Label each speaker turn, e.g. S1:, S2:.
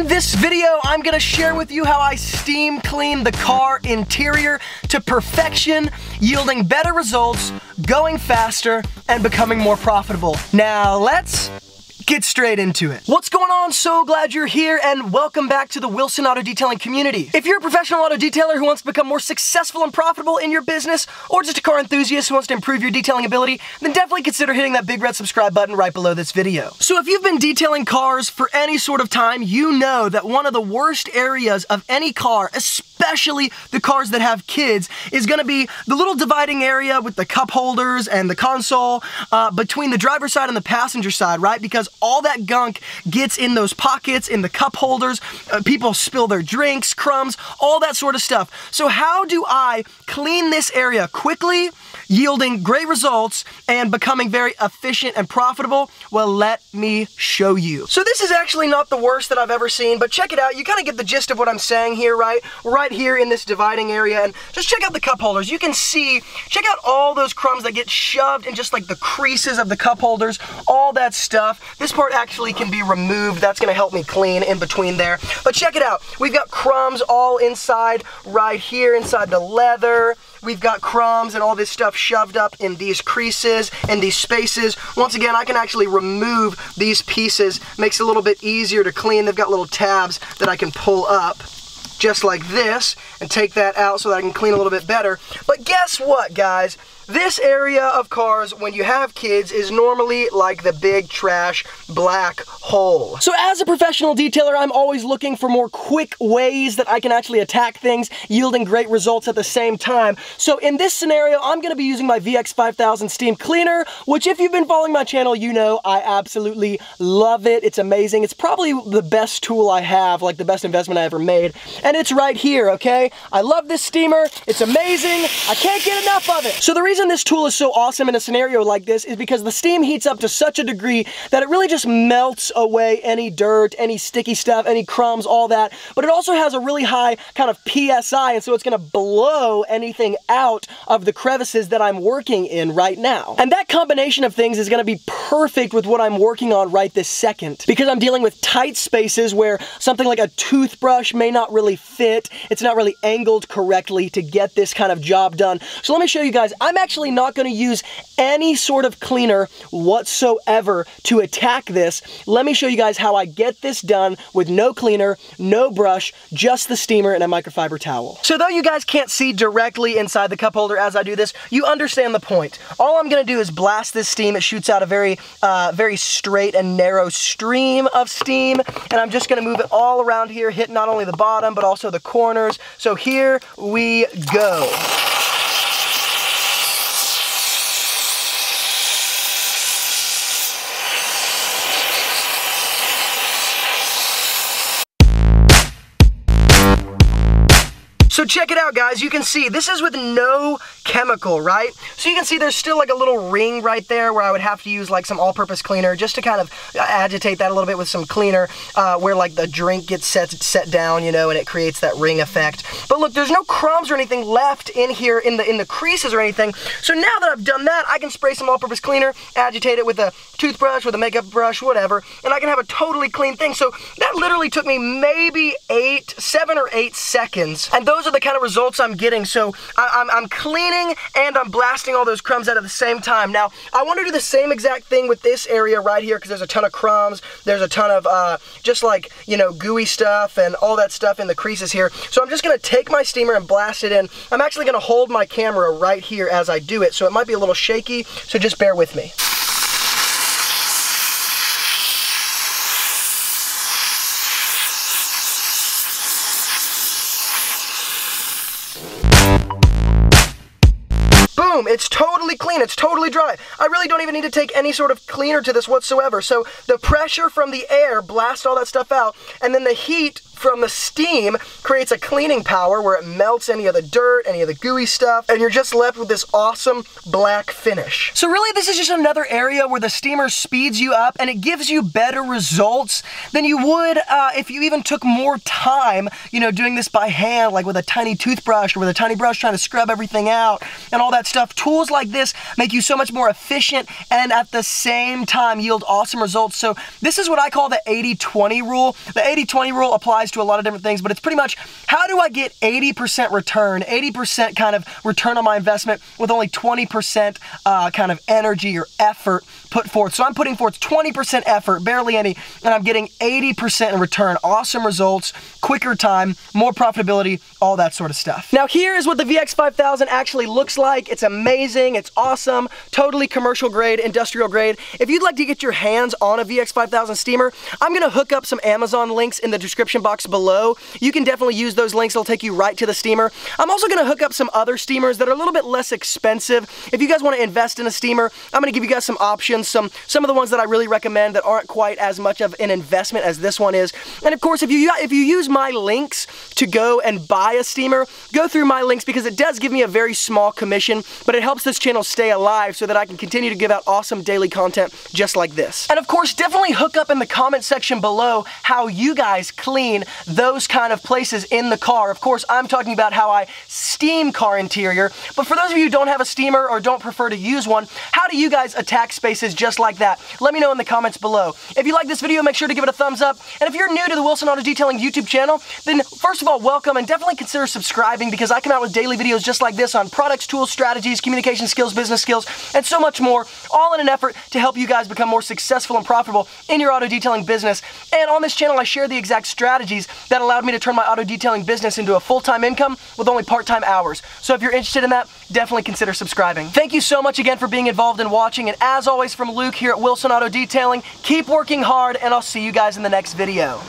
S1: In this video, I'm gonna share with you how I steam clean the car interior to perfection, yielding better results, going faster, and becoming more profitable. Now let's get straight into it. What's going on? So glad you're here and welcome back to the Wilson Auto Detailing community. If you're a professional auto detailer who wants to become more successful and profitable in your business, or just a car enthusiast who wants to improve your detailing ability, then definitely consider hitting that big red subscribe button right below this video. So if you've been detailing cars for any sort of time, you know that one of the worst areas of any car, especially the cars that have kids, is gonna be the little dividing area with the cup holders and the console uh, between the driver's side and the passenger side, right? Because all that gunk gets in those pockets, in the cup holders. Uh, people spill their drinks, crumbs, all that sort of stuff. So how do I clean this area quickly, yielding great results, and becoming very efficient and profitable? Well, let me show you. So this is actually not the worst that I've ever seen, but check it out. You kind of get the gist of what I'm saying here, right? Right here in this dividing area, and just check out the cup holders. You can see, check out all those crumbs that get shoved in just like the creases of the cup holders, all that stuff. This part actually can be removed. That's gonna help me clean in between there. But check it out. We've got crumbs all inside right here, inside the leather. We've got crumbs and all this stuff shoved up in these creases and these spaces. Once again, I can actually remove these pieces. Makes it a little bit easier to clean. They've got little tabs that I can pull up just like this and take that out so that I can clean a little bit better. But guess what, guys? This area of cars, when you have kids, is normally like the big trash black hole. So as a professional detailer, I'm always looking for more quick ways that I can actually attack things, yielding great results at the same time. So in this scenario, I'm gonna be using my VX5000 Steam Cleaner, which if you've been following my channel, you know I absolutely love it. It's amazing. It's probably the best tool I have, like the best investment I ever made. And it's right here, okay? I love this steamer. It's amazing. I can't get enough of it. So the reason this tool is so awesome in a scenario like this is because the steam heats up to such a degree that it really just melts away any dirt, any sticky stuff, any crumbs, all that. But it also has a really high kind of PSI, and so it's gonna blow anything out of the crevices that I'm working in right now. And that combination of things is gonna be perfect with what I'm working on right this second because I'm dealing with tight spaces where something like a toothbrush may not really fit. It's not really angled correctly to get this kind of job done. So let me show you guys. I'm actually not going to use any sort of cleaner whatsoever to attack this. Let me show you guys how I get this done with no cleaner, no brush, just the steamer and a microfiber towel. So though you guys can't see directly inside the cup holder as I do this, you understand the point. All I'm to do is blast this steam. It shoots out a very, uh, very straight and narrow stream of steam, and I'm just to move it all around here, hit not only the bottom, but also the corners. So here we go. So check it out, guys. You can see this is with no chemical, right? So you can see there's still like a little ring right there where I would have to use like some all-purpose cleaner just to kind of agitate that a little bit with some cleaner uh, where like the drink gets set, set down, you know, and it creates that ring effect. But look, there's no crumbs or anything left in here in the, in the creases or anything. So now that I've done that, I can spray some all-purpose cleaner, agitate it with a toothbrush, with a makeup brush, whatever, and I can have a totally clean thing. So that literally took me maybe eight, seven or eight seconds. And those are the kind of results I'm getting. So I, am cleaning and I'm blasting all those crumbs out at the same time. Now, I want to do the same exact thing with this area right here because there's a ton of crumbs. There's a ton of uh, just like, you know, gooey stuff and all that stuff in the creases here. So I'm just going to take my steamer and blast it in. I'm actually going to hold my camera right here as I do it. So it might be a little shaky, so just bear with me. It's totally clean, it's totally dry. I really don't even need to take any sort of cleaner to this whatsoever. So the pressure from the air blasts all that stuff out, and then the heat from the steam creates a cleaning power where it melts any of the dirt, any of the gooey stuff, and you're just left with this awesome black finish. So really, this is just another area where the steamer speeds you up and it gives you better results than you would uh, if you even took more time, you know, doing this by hand, like with a tiny toothbrush or with a tiny brush trying to scrub everything out and all that stuff. Tools like this make you so much more efficient and at the same time yield awesome results. So this is what I call the 80-20 rule. The 80-20 rule applies to a lot of different things, but it's pretty much how do I get 80% return, 80% kind of return on my investment with only 20% uh, kind of energy or effort put forth. So I'm putting forth 20% effort, barely any, and I'm getting 80% in return. Awesome results, quicker time, more profitability, all that sort of stuff. Now here is what the VX5000 actually looks like. It's amazing, it's awesome, totally commercial grade, industrial grade. If you'd like to get your hands on a VX5000 steamer, I'm gonna hook up some Amazon links in the description box below. You can definitely use those links, they'll take you right to the steamer. I'm also gonna hook up some other steamers that are a little bit less expensive. If you guys wanna invest in a steamer, I'm gonna give you guys some options, some, some of the ones that I really recommend that aren't quite as much of an investment as this one is. And of course, if you, if you use my links to go and buy a steamer, go through my links because it does give me a very small commission, but it helps this channel stay alive so that I can continue to give out awesome daily content just like this. And of course, definitely hook up in the comment section below how you guys clean those kind of places in the car. Of course, I'm talking about how I steam car interior, but for those of you who don't have a steamer or don't prefer to use one, how do you guys attack spaces just like that? Let me know in the comments below. If you like this video, make sure to give it a thumbs up. And if you're new to the Wilson Auto Detailing YouTube channel, then first of all, welcome and definitely consider subscribing because I come out with daily videos just like this on products, tools, strategies, communication skills, business skills, and so much more, all in an effort to help you guys become more successful and profitable in your auto detailing business. And on this channel, I share the exact strategies that allowed me to turn my auto detailing business into a full-time income with only part-time hours. So if you're interested in that, definitely consider subscribing. Thank you so much again for being involved and watching, and as always from Luke here at Wilson Auto Detailing, keep working hard, and I'll see you guys in the next video.